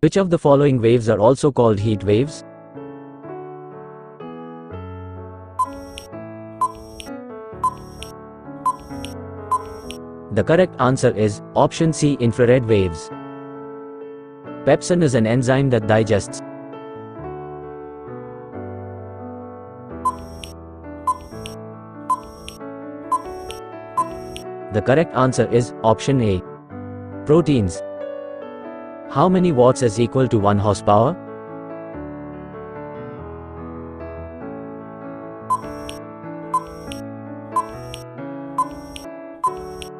Which of the following waves are also called heat waves? The correct answer is option C infrared waves. Pepsin is an enzyme that digests. The correct answer is option A. Proteins. How many watts is equal to 1 horsepower?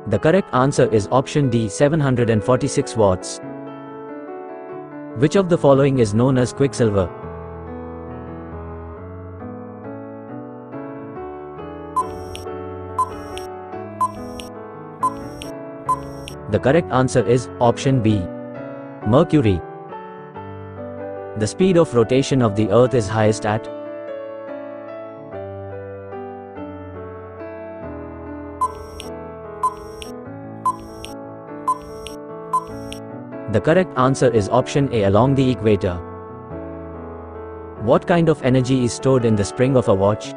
The correct answer is option D 746 watts. Which of the following is known as quicksilver? The correct answer is option B. Mercury. The speed of rotation of the earth is highest at The correct answer is option A along the equator. What kind of energy is stored in the spring of a watch?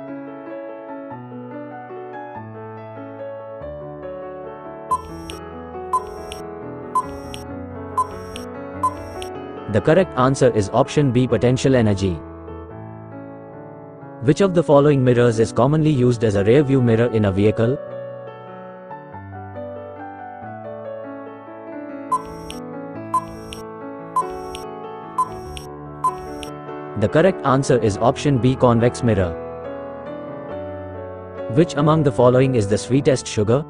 The correct answer is option B potential energy. Which of the following mirrors is commonly used as a rear view mirror in a vehicle? The correct answer is option B convex mirror. Which among the following is the sweetest sugar?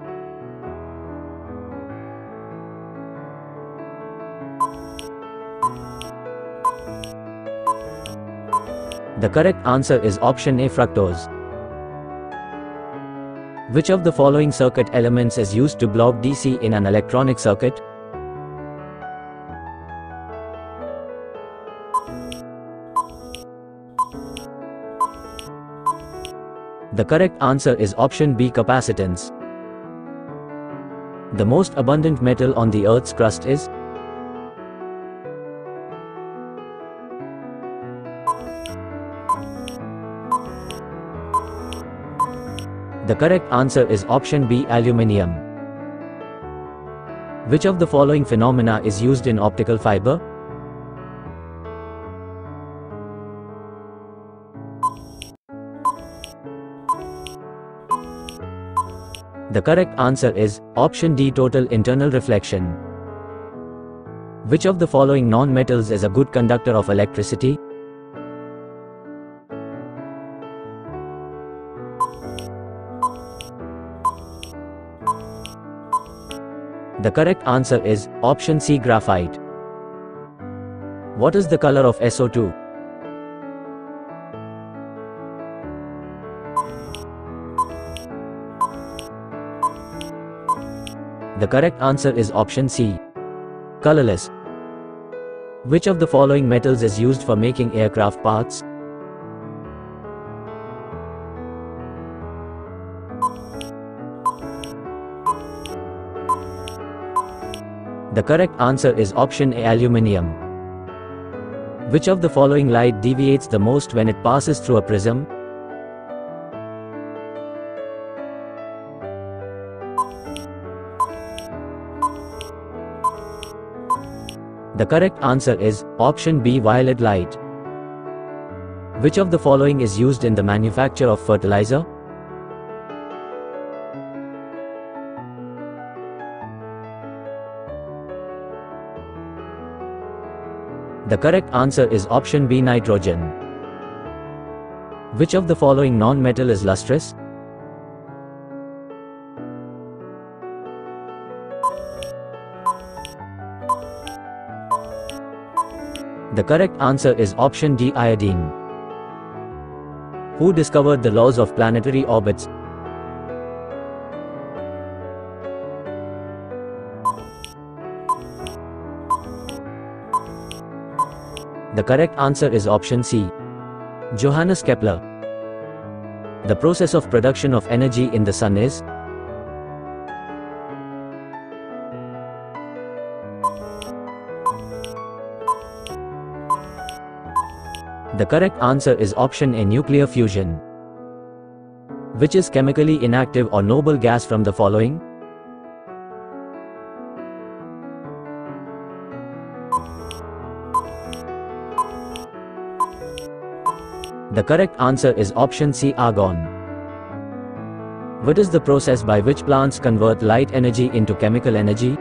The correct answer is option A fructose. Which of the following circuit elements is used to block DC in an electronic circuit? The correct answer is option B capacitance. The most abundant metal on the Earth's crust is? The correct answer is option B aluminium. Which of the following phenomena is used in optical fiber? The correct answer is option D total internal reflection. Which of the following non-metals is a good conductor of electricity? The correct answer is option C graphite. What is the color of SO2? The correct answer is option C. Colorless. Which of the following metals is used for making aircraft parts? The correct answer is option A aluminium. Which of the following light deviates the most when it passes through a prism? The correct answer is option B violet light. Which of the following is used in the manufacture of fertilizer? The correct answer is option B nitrogen. Which of the following non-metal is lustrous? The correct answer is option D iodine. Who discovered the laws of planetary orbits? The correct answer is option C. Johannes Kepler. The process of production of energy in the sun is? The correct answer is option A nuclear fusion. Which is chemically inactive or noble gas from the following? The correct answer is option C argon. What is the process by which plants convert light energy into chemical energy?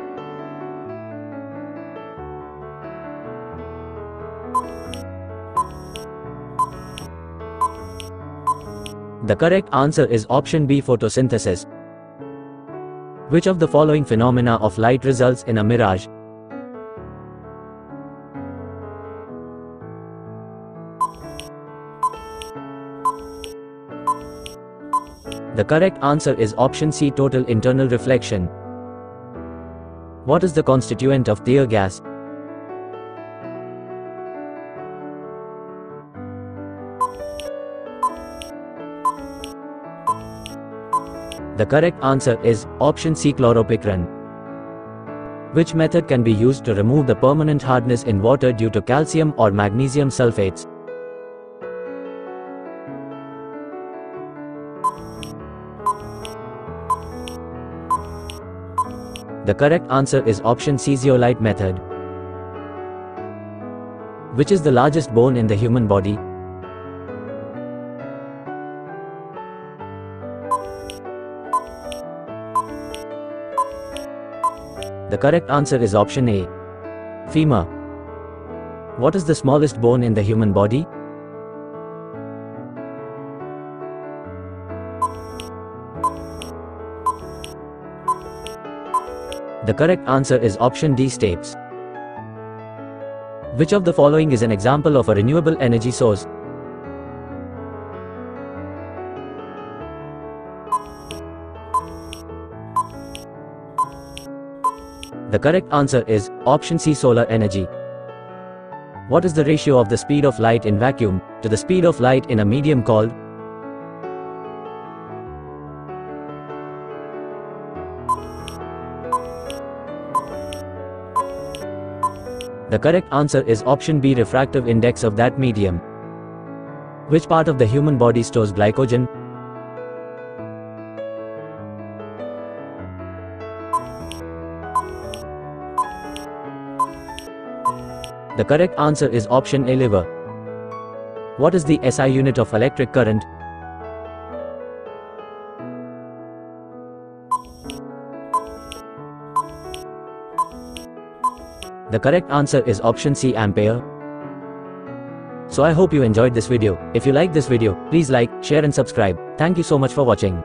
The correct answer is option B photosynthesis. Which of the following phenomena of light results in a mirage? The correct answer is option C total internal reflection. What is the constituent of tear gas? The correct answer is option C chloropicrin. Which method can be used to remove the permanent hardness in water due to calcium or magnesium sulfates? The correct answer is option C zeolite method. Which is the largest bone in the human body? The correct answer is option A. Femur. What is the smallest bone in the human body? The correct answer is option D stapes. Which of the following is an example of a renewable energy source? The correct answer is option C solar energy. What is the ratio of the speed of light in vacuum to the speed of light in a medium called The correct answer is option B refractive index of that medium. Which part of the human body stores glycogen? The correct answer is option A liver. What is the SI unit of electric current? The correct answer is option C ampere. So I hope you enjoyed this video. If you like this video, please like, share and subscribe. Thank you so much for watching.